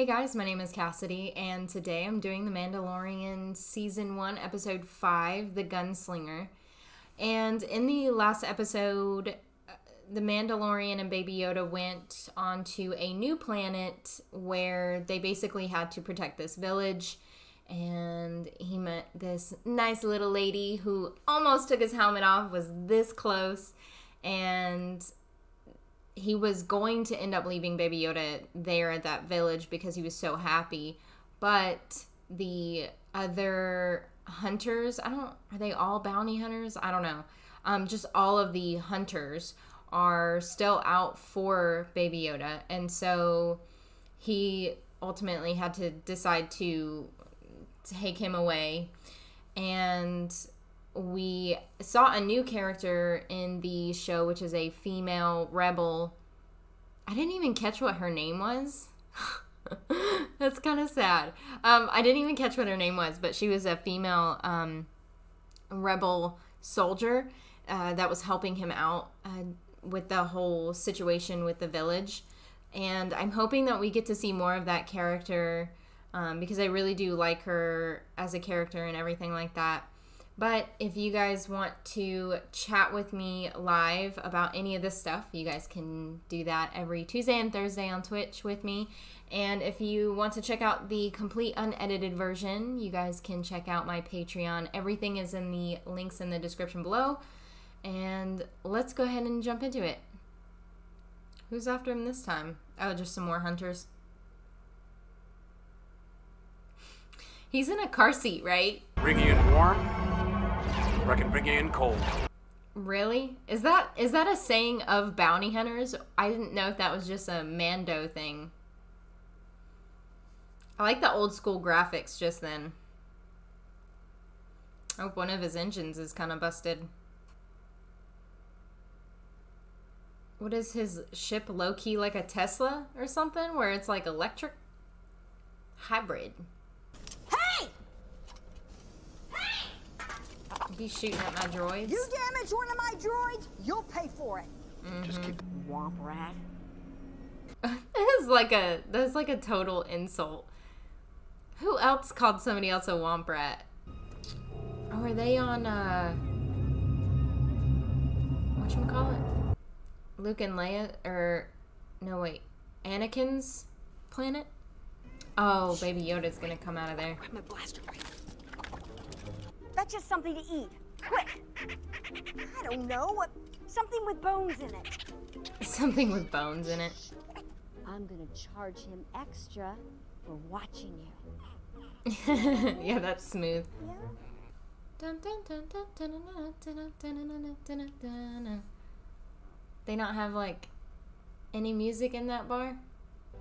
Hey guys, my name is Cassidy, and today I'm doing The Mandalorian Season 1, Episode 5, The Gunslinger. And in the last episode, uh, the Mandalorian and Baby Yoda went onto a new planet where they basically had to protect this village. And he met this nice little lady who almost took his helmet off, was this close. And he was going to end up leaving Baby Yoda there at that village because he was so happy. But the other hunters, I don't, are they all bounty hunters? I don't know. Um, just all of the hunters are still out for Baby Yoda. And so he ultimately had to decide to take him away. And we saw a new character in the show, which is a female rebel. I didn't even catch what her name was. That's kind of sad. Um, I didn't even catch what her name was, but she was a female um, rebel soldier uh, that was helping him out uh, with the whole situation with the village. And I'm hoping that we get to see more of that character um, because I really do like her as a character and everything like that. But if you guys want to chat with me live about any of this stuff, you guys can do that every Tuesday and Thursday on Twitch with me. And if you want to check out the complete unedited version, you guys can check out my Patreon. Everything is in the links in the description below. And let's go ahead and jump into it. Who's after him this time? Oh, just some more hunters. He's in a car seat, right? Bring you warm, I can bring in cold. Really? Is that is that a saying of bounty hunters? I didn't know if that was just a Mando thing. I like the old school graphics just then. I hope one of his engines is kind of busted. What is his ship low key like a Tesla or something where it's like electric hybrid? Be shooting at my droids. You damage one of my droids, you'll pay for it. Just keep. Womp rat. that is like a that's like a total insult. Who else called somebody else a womp rat? Oh, are they on uh what you call it? Luke and Leia or no wait, Anakin's planet? Oh, baby Yoda's gonna come out of there. That's just something to eat. Quick! I don't know. Something with bones in it. Something with bones in it. I'm gonna charge him extra for watching you. yeah, that's smooth. Yeah. They not have like any music in that bar?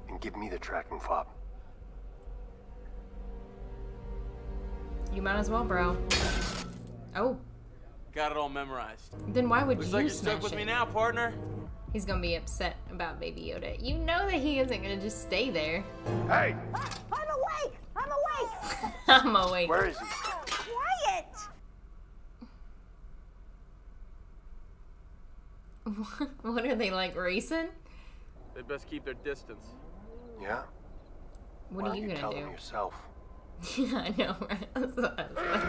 And Give me the tracking fob. You might as well, bro. Oh, Got it all memorized. then why would Looks you like you're smash stuck with it? me now, partner. He's gonna be upset about Baby Yoda. You know that he isn't gonna just stay there. Hey, Ah, I'm awake! I'm awake! I'm awake. where is he? Quiet! what are they like racing? They best keep their distance. Yeah? What Why are don't you you tell gonna him do? yourself? Yeah, I know, right? That's what I was like.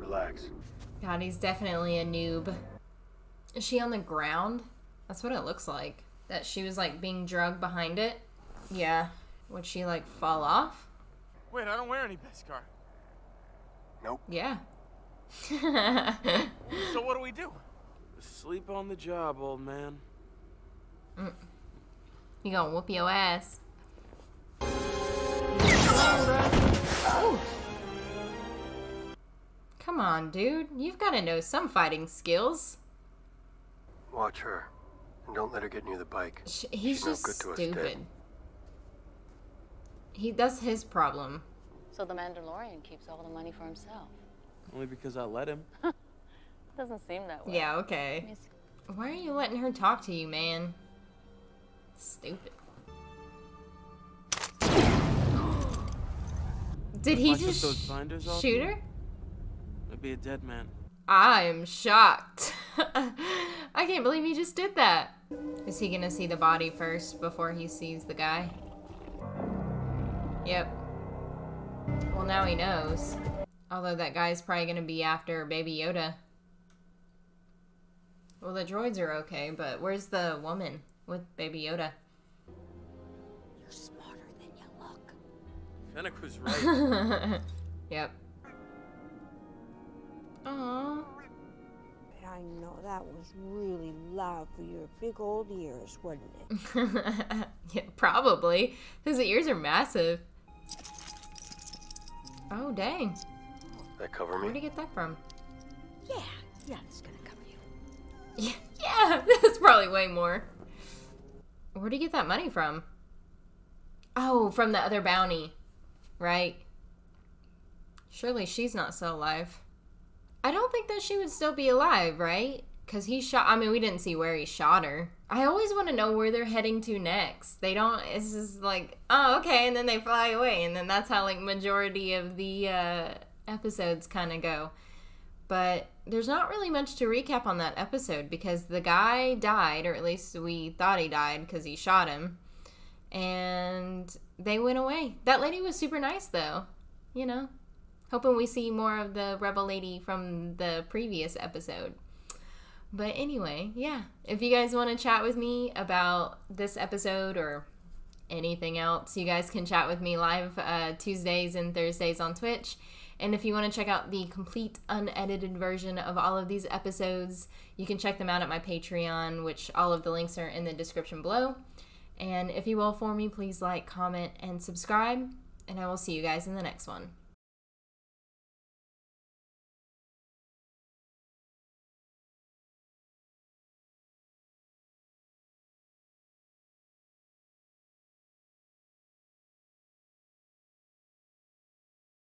Relax. God, he's definitely a noob. Is she on the ground? That's what it looks like. That she was like being drugged behind it. Yeah. Would she like fall off? Wait, I don't wear any Beskar. Nope. Yeah. So what do we do? Sleep on the job, old man. Mm. You gonna whoop your ass. Ooh. Come on, dude. You've got to know some fighting skills. Watch her. And don't let her get near the bike. Sh- He's She's just good to us dead. stupid. He that's his problem. So the Mandalorian keeps all the money for himself. Only because I let him. Doesn't seem that way. Yeah, okay. Why are you letting her talk to you, man? Stupid. Did he just those binders off shoot her? I'd be a dead man. I'm shocked. I can't believe he just did that. Is he gonna see the body first before he sees the guy? Yep. Well, now he knows. Although that guy's probably gonna be after Baby Yoda. Well, the droids are okay, but where's the woman with Baby Yoda? Fennec was right. yep. Aww. But I know that was really loud for your big old ears, wasn't it? yeah, probably. His ears are massive. Oh, dang. That cover me? Where'd you get that from? yeah, yeah, it's gonna cover you. Yeah, yeah, that's probably way more. Where'd you get that money from? Oh, from the other bounty, right? Surely she's not still alive. I don't think that she would still be alive, right? Because he shot, I mean, we didn't see where he shot her. I always want to know where they're heading to next. They don't, it's just like, oh, okay, and then they fly away. And then that's how, like, majority of the uh, episodes kind of go. But there's not really much to recap on that episode because the guy died, or at least we thought he died because he shot him. And they went away. That lady was super nice, though. You know, hoping we see more of the rebel lady from the previous episode. But anyway, yeah. If you guys want to chat with me about this episode or anything else, you guys can chat with me live uh, Tuesdays and Thursdays on Twitch. And if you want to check out the complete unedited version of all of these episodes, you can check them out at my Patreon, which all of the links are in the description below. And if you will for me, please like, comment, and subscribe. And I will see you guys in the next one.